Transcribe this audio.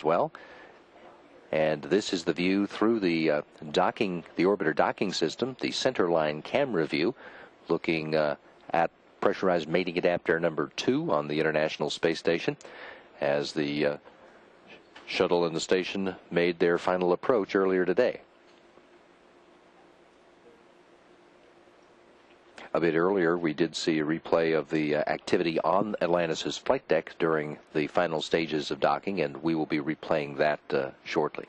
as well. And this is the view through the uh, docking, the orbiter docking system, the centerline camera view, looking uh, at pressurized mating adapter number two on the International Space Station as the uh, shuttle and the station made their final approach earlier today. A bit earlier, we did see a replay of the uh, activity on Atlantis' flight deck during the final stages of docking, and we will be replaying that uh, shortly.